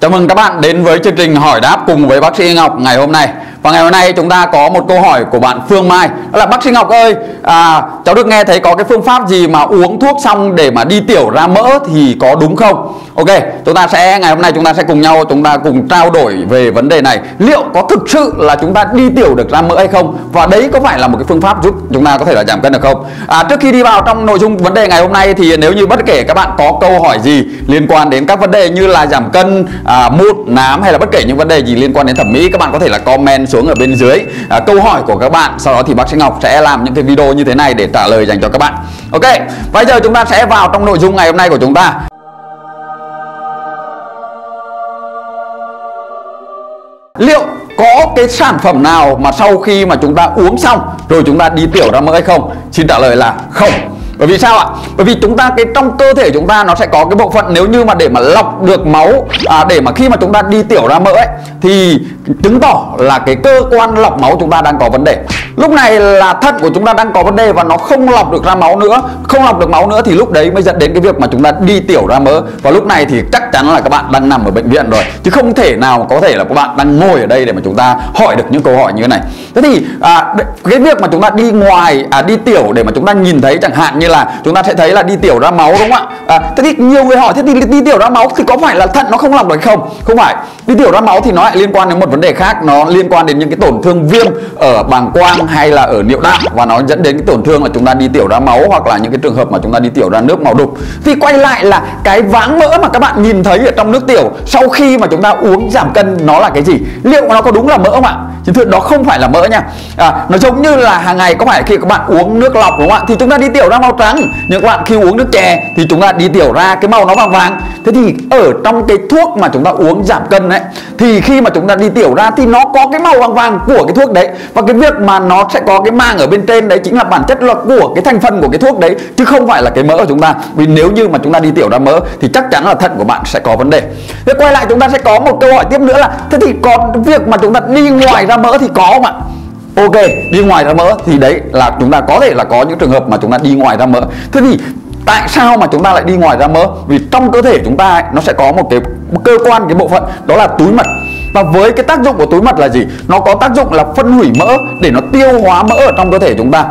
Chào mừng các bạn đến với chương trình hỏi đáp cùng với bác sĩ Ngọc ngày hôm nay. Và ngày hôm nay chúng ta có một câu hỏi của bạn Phương Mai Đó là bác sĩ Ngọc ơi à, Cháu được nghe thấy có cái phương pháp gì mà uống thuốc xong để mà đi tiểu ra mỡ thì có đúng không? Ok, chúng ta sẽ ngày hôm nay chúng ta sẽ cùng nhau chúng ta cùng trao đổi về vấn đề này Liệu có thực sự là chúng ta đi tiểu được ra mỡ hay không? Và đấy có phải là một cái phương pháp giúp chúng ta có thể là giảm cân được không? À, trước khi đi vào trong nội dung vấn đề ngày hôm nay thì nếu như bất kể các bạn có câu hỏi gì liên quan đến các vấn đề như là giảm cân, à, mụn, nám hay là bất kể những vấn đề gì liên quan đến thẩm mỹ các bạn có thể là comment xuống ở bên dưới. À, câu hỏi của các bạn sau đó thì bác sĩ Ngọc sẽ làm những cái video như thế này để trả lời dành cho các bạn. Ok, bây giờ chúng ta sẽ vào trong nội dung ngày hôm nay của chúng ta. Liệu có cái sản phẩm nào mà sau khi mà chúng ta uống xong rồi chúng ta đi tiểu ra mỡ hay không? Xin trả lời là không. Bởi vì sao ạ? Bởi vì chúng ta cái trong cơ thể chúng ta nó sẽ có cái bộ phận nếu như mà để mà lọc được máu à, để mà khi mà chúng ta đi tiểu ra mỡ ấy thì chứng tỏ là cái cơ quan lọc máu chúng ta đang có vấn đề. Lúc này là thận của chúng ta đang có vấn đề và nó không lọc được ra máu nữa. Không lọc được máu nữa thì lúc đấy mới dẫn đến cái việc mà chúng ta đi tiểu ra mỡ. Và lúc này thì chắc chắn là các bạn đang nằm ở bệnh viện rồi. Chứ không thể nào có thể là các bạn đang ngồi ở đây để mà chúng ta hỏi được những câu hỏi như thế này. Thế thì à, cái việc mà chúng ta đi ngoài à, đi tiểu để mà chúng ta nhìn thấy chẳng hạn như là chúng ta sẽ thấy là đi tiểu ra máu đúng không ạ? À, thế thì nhiều người hỏi thế thì đi tiểu ra máu thì có phải là thận nó không lọc được không? Không phải. Đi tiểu ra máu thì nó lại liên quan đến một vấn vấn đề khác nó liên quan đến những cái tổn thương viêm ở bàng quang hay là ở niệu đạo và nó dẫn đến cái tổn thương là chúng ta đi tiểu ra máu hoặc là những cái trường hợp mà chúng ta đi tiểu ra nước màu đục. Thì quay lại là cái váng mỡ mà các bạn nhìn thấy ở trong nước tiểu sau khi mà chúng ta uống giảm cân nó là cái gì? Liệu nó có đúng là mỡ không ạ? Chứ thưa đó không phải là mỡ nha. À, nó giống như là hàng ngày có phải khi các bạn uống nước lọc đúng không ạ? Thì chúng ta đi tiểu ra màu trắng. Nhưng các bạn khi uống nước chè thì chúng ta đi tiểu ra cái màu nó vàng vàng. Thế thì ở trong cái thuốc mà chúng ta uống giảm cân đấy thì khi mà chúng ta đi tiểu ra thì nó có cái màu vàng vàng của cái thuốc đấy. Và cái việc mà nó sẽ có cái mang ở bên trên đấy chính là bản chất là của cái thành phần của cái thuốc đấy chứ không phải là cái mỡ của chúng ta. Vì nếu như mà chúng ta đi tiểu ra mỡ thì chắc chắn là thận của bạn sẽ có vấn đề. Thế quay lại chúng ta sẽ có một câu hỏi tiếp nữa là thế thì còn việc mà chúng ta đi ngoài ra mỡ thì có không ạ? Ok đi ngoài ra mỡ thì đấy là chúng ta có thể là có những trường hợp mà chúng ta đi ngoài ra mỡ. Thế thì tại sao mà chúng ta lại đi ngoài ra mỡ? Vì trong cơ thể chúng ta ấy, nó sẽ có một cái cơ quan cái bộ phận đó là túi mật và với cái tác dụng của túi mật là gì? Nó có tác dụng là phân hủy mỡ để nó tiêu hóa mỡ ở trong cơ thể chúng ta.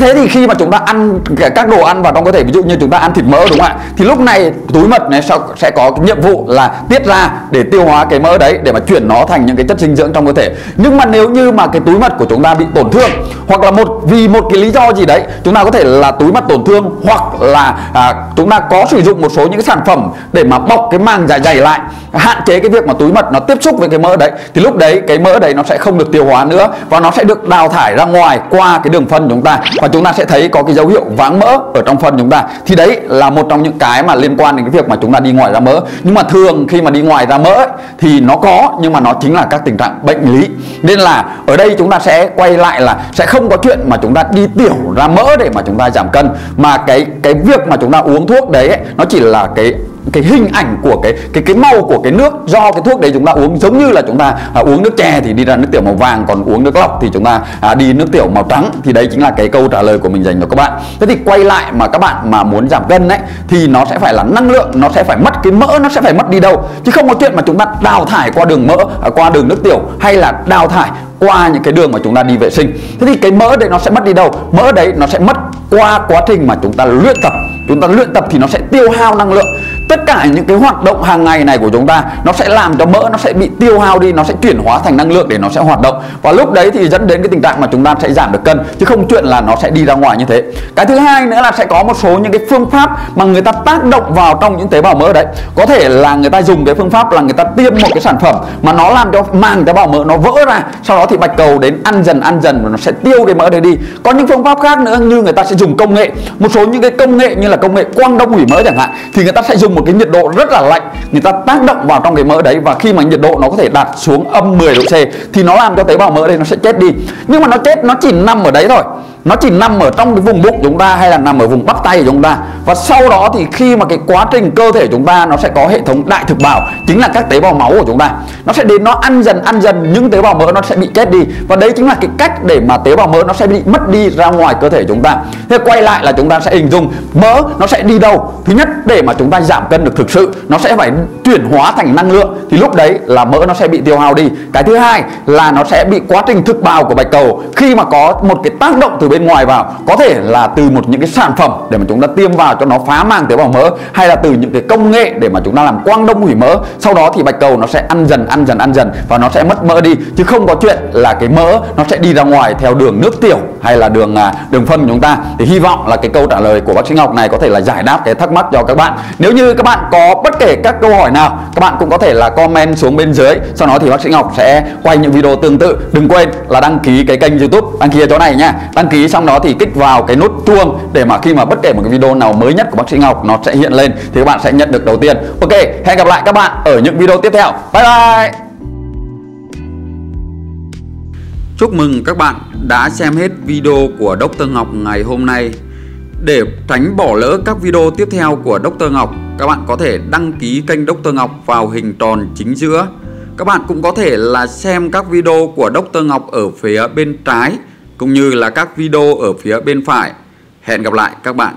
Thế thì khi mà chúng ta ăn các đồ ăn vào trong cơ thể, ví dụ như chúng ta ăn thịt mỡ, đúng không ạ? Thì lúc này túi mật này sẽ có cái nhiệm vụ là tiết ra để tiêu hóa cái mỡ đấy, để mà chuyển nó thành những cái chất dinh dưỡng trong cơ thể. Nhưng mà nếu như mà cái túi mật của chúng ta bị tổn thương, hoặc là một vì một cái lý do gì đấy chúng ta có thể là túi mật tổn thương hoặc là à, chúng ta có sử dụng một số những cái sản phẩm để mà bọc cái màng dạ dày lại hạn chế cái việc mà túi mật nó tiếp xúc với cái mỡ đấy. Thì lúc đấy cái mỡ đấy nó sẽ không được tiêu hóa nữa và nó sẽ được đào thải ra ngoài qua cái đường phân chúng ta. Và chúng ta sẽ thấy có cái dấu hiệu váng mỡ ở trong phân chúng ta. Thì đấy là một trong những cái mà liên quan đến cái việc mà chúng ta đi ngoài ra mỡ. Nhưng mà thường khi mà đi ngoài ra mỡ ấy, thì nó có nhưng mà nó chính là các tình trạng bệnh lý. Nên là ở đây chúng ta sẽ quay lại là sẽ không có chuyện mà chúng ta đi tiểu ra mỡ để mà chúng ta giảm cân. Mà cái cái việc mà chúng ta uống thuốc đấy ấy, nó chỉ là cái cái hình ảnh của cái cái cái màu của cái nước do cái thuốc đấy chúng ta uống giống như là chúng ta à, uống nước chè thì đi ra nước tiểu màu vàng còn uống nước lọc thì chúng ta à, đi nước tiểu màu trắng thì đấy chính là cái câu trả lời của mình dành cho các bạn. Thế thì quay lại mà các bạn mà muốn giảm cân đấy thì nó sẽ phải là năng lượng nó sẽ phải mất cái mỡ nó sẽ phải mất đi đâu? Chứ không có chuyện mà chúng ta đào thải qua đường mỡ à, qua đường nước tiểu hay là đào thải qua những cái đường mà chúng ta đi vệ sinh. Thế thì cái mỡ đấy nó sẽ mất đi đâu? Mỡ đấy nó sẽ mất qua quá trình mà chúng ta luyện tập. Chúng ta luyện tập thì nó sẽ tiêu hao năng lượng tất cả những cái hoạt động hàng ngày này của chúng ta, nó sẽ làm cho mỡ nó sẽ bị tiêu hao đi, nó sẽ chuyển hóa thành năng lượng để nó sẽ hoạt động. Và lúc đấy thì dẫn đến cái tình trạng mà chúng ta sẽ giảm được cân, chứ không chuyện là nó sẽ đi ra ngoài như thế. Cái thứ hai nữa là sẽ có một số những cái phương pháp mà người ta tác động vào trong những tế bào mỡ đấy. Có thể là người ta dùng cái phương pháp là người ta tiêm một cái sản phẩm mà nó làm cho màng tế bào mỡ nó vỡ ra, sau đó thì bạch cầu đến ăn dần ăn dần và nó sẽ tiêu cái mỡ đấy đi. Có những phương pháp khác nữa như người ta sẽ dùng công nghệ. Một số những cái công nghệ như là công nghệ quang đông hủy mỡ chẳng hạn, thì người ta sẽ dùng một cái nhiệt độ rất là lạnh, người ta tác động vào trong cái mỡ đấy và khi mà nhiệt độ nó có thể đạt xuống âm 10 độ C thì nó làm cho tế bào mỡ đây nó sẽ chết đi. Nhưng mà nó chết, nó chỉ nằm ở đấy thôi nó chỉ nằm ở trong cái vùng bụng chúng ta hay là nằm ở vùng bắp tay của chúng ta. Và sau đó thì khi mà cái quá trình cơ thể chúng ta nó sẽ có hệ thống đại thực bào, chính là các tế bào máu của chúng ta. Nó sẽ đến nó ăn dần ăn dần, những tế bào mỡ nó sẽ bị chết đi. Và đấy chính là cái cách để mà tế bào mỡ nó sẽ bị mất đi ra ngoài cơ thể chúng ta. Thế quay lại là chúng ta sẽ hình dung, mỡ nó sẽ đi đâu? Thứ nhất, để mà chúng ta giảm cân được thực sự, nó sẽ phải chuyển hóa thành năng lượng. Thì lúc đấy là mỡ nó sẽ bị tiêu hao đi. Cái thứ hai là nó sẽ bị quá trình thực bào của bạch cầu. Khi mà có một cái tác động từ bên ngoài vào. Có thể là từ một những cái sản phẩm để mà chúng ta tiêm vào cho nó phá mang tế bào mỡ, hay là từ những cái công nghệ để mà chúng ta làm quang đông hủy mỡ. Sau đó thì bạch cầu nó sẽ ăn dần ăn dần ăn dần và nó sẽ mất mỡ đi. Chứ không có chuyện là cái mỡ nó sẽ đi ra ngoài theo đường nước tiểu hay là đường à, đường phân của chúng ta. Thì hy vọng là cái câu trả lời của bác sĩ Ngọc này có thể là giải đáp cái thắc mắc cho các bạn. Nếu như các bạn có bất kể các câu hỏi nào, các bạn cũng có thể là comment xuống bên dưới. Sau đó thì bác sĩ Ngọc sẽ quay những video tương tự. Đừng quên là đăng ký cái kênh YouTube, đăng ký ở chỗ này nha đăng ký xong đó thì kích vào cái nút chuông để mà khi mà bất kể một cái video nào mới nhất của bác sĩ Ngọc nó sẽ hiện lên thì các bạn sẽ nhận được đầu tiên ok hẹn gặp lại các bạn ở những video tiếp theo bye bye Chúc mừng các bạn đã xem hết video của Dr. Ngọc ngày hôm nay. Để tránh bỏ lỡ các video tiếp theo của Dr. Ngọc, các bạn có thể đăng ký kênh Dr. Ngọc vào hình tròn chính giữa. Các bạn cũng có thể là xem các video của Dr. Ngọc ở phía bên trái cũng như là các video ở phía bên phải. Hẹn gặp lại các bạn